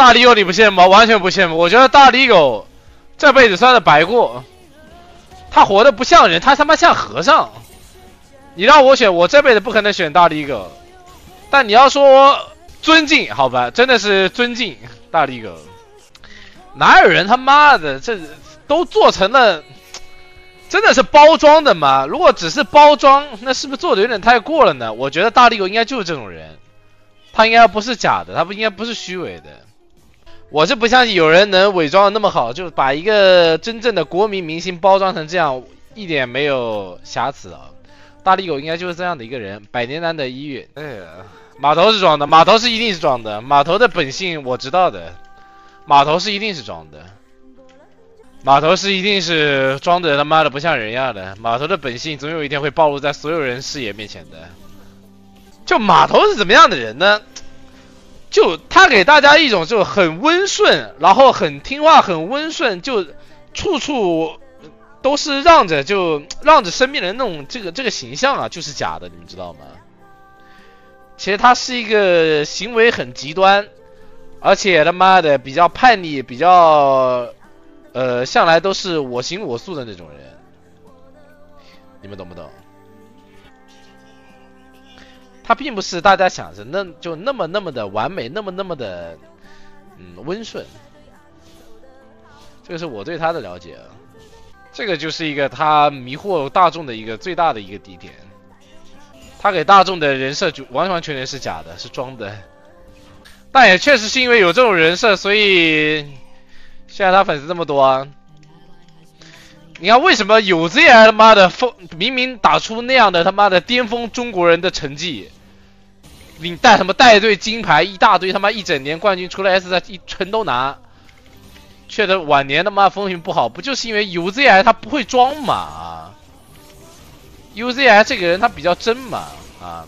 大力狗你不羡慕吗？完全不羡慕。我觉得大力狗这辈子算是白过，他活的不像人，他他妈像和尚。你让我选，我这辈子不可能选大力狗。但你要说尊敬，好吧，真的是尊敬大力狗。哪有人他妈的这都做成了，真的是包装的吗？如果只是包装，那是不是做的有点太过了呢？我觉得大力狗应该就是这种人，他应该不是假的，他不应该不是虚伪的。我是不相信有人能伪装的那么好，就把一个真正的国民明星包装成这样，一点没有瑕疵啊。大力狗应该就是这样的一个人，百年难得一遇。哎呀，码头是装的，码头是一定是装的，码头的本性我知道的。码头是一定是装的，码头是一定是装的他妈的不像人样的。码头的本性总有一天会暴露在所有人视野面前的。就码头是怎么样的人呢？就他给大家一种就很温顺，然后很听话，很温顺，就处处都是让着，就让着身边人那种这个这个形象啊，就是假的，你们知道吗？其实他是一个行为很极端。而且他妈的比较叛逆，比较，呃，向来都是我行我素的那种人，你们懂不懂？他并不是大家想着那就那么那么的完美，那么那么的，嗯，温顺。这个是我对他的了解，这个就是一个他迷惑大众的一个最大的一个地点。他给大众的人设就完完全全是假的，是装的。但也确实是因为有这种人设，所以现在他粉丝这么多啊！你看为什么有这样他妈的风，明明打出那样的他妈的巅峰中国人的成绩，你带什么带队金牌一大堆，他妈一整年冠军除了 S 赛一全都拿，却的晚年他妈风评不好，不就是因为 UZI 他不会装嘛？UZI 这个人他比较真嘛啊！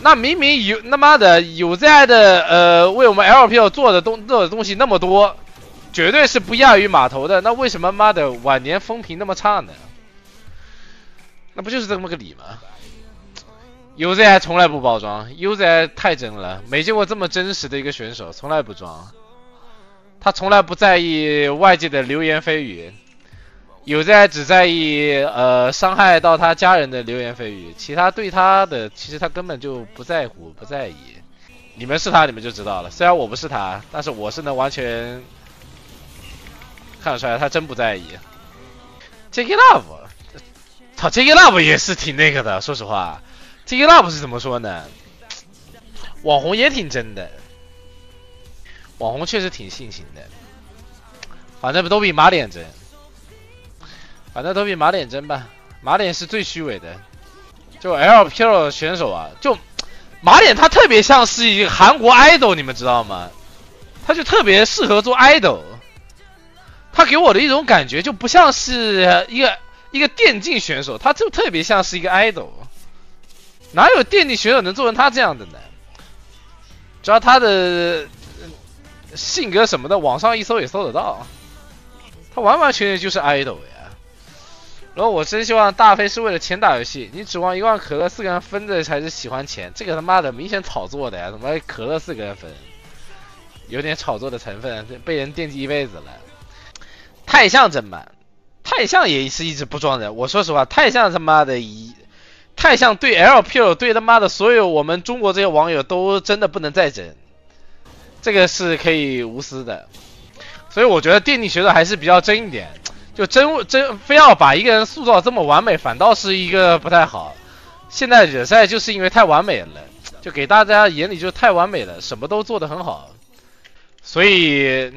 那明明有他妈的 UZI 的呃，为我们 LPL 做的东做的东西那么多，绝对是不亚于码头的。那为什么妈的晚年风评那么差呢？那不就是这么个理吗？UZI 从来不包装，UZI 太真了，没见过这么真实的一个选手，从来不装，他从来不在意外界的流言蜚语。有在只在意呃伤害到他家人的流言蜚语，其他对他的其实他根本就不在乎不在意。你们是他，你们就知道了。虽然我不是他，但是我是能完全看得出来，他真不在意。J.K. Love，操，J.K. Love 也是挺那个的。说实话，J.K. Love 是怎么说呢？网红也挺真的，网红确实挺性情的，反正都比马脸真。反正都比马脸真吧，马脸是最虚伪的。就 LPL 选手啊，就马脸他特别像是一个韩国 idol，你们知道吗？他就特别适合做 idol。他给我的一种感觉就不像是一个一个电竞选手，他就特别像是一个 idol。哪有电竞选手能做成他这样的呢？只要他的性格什么的，网上一搜也搜得到。他完完全全就是 idol 呀。然后我真希望大飞是为了钱打游戏。你指望一罐可乐四个人分的才是喜欢钱，这个他妈的明显炒作的呀！怎么可乐四个人分？有点炒作的成分，被人惦记一辈子了。太像真嘛？太像也是一直不装的。我说实话，太像他妈的一，太像对 LPL 对他妈的所有我们中国这些网友都真的不能再整。这个是可以无私的，所以我觉得电竞学的还是比较真一点。就真真非要把一个人塑造这么完美，反倒是一个不太好。现在惹赛就是因为太完美了，就给大家眼里就太完美了，什么都做得很好。所以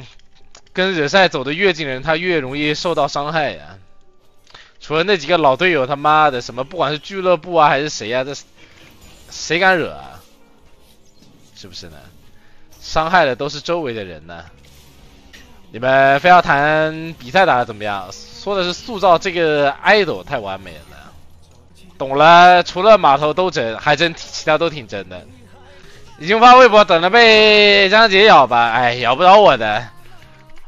跟惹赛走的越近的人，他越容易受到伤害呀。除了那几个老队友，他妈的什么，不管是俱乐部啊还是谁呀，这谁敢惹啊？是不是呢？伤害的都是周围的人呢。你们非要谈比赛打的怎么样？说的是塑造这个 idol 太完美了，懂了。除了码头都真，还真其他都挺真的。已经发微博等着被江杰咬吧，哎，咬不着我的。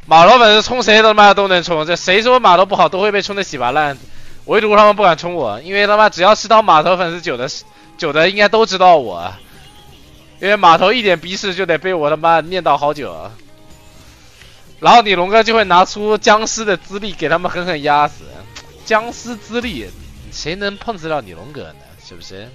码头粉丝冲谁他妈都能冲，这谁说码头不好都会被冲的稀巴烂，唯独他们不敢冲我，因为他妈只要是当码头粉丝久的久的应该都知道我。因为码头一点逼视就得被我他妈念叨好久。然后你龙哥就会拿出僵尸的资历给他们狠狠压死，僵尸资历，谁能碰得了你龙哥呢？是不是？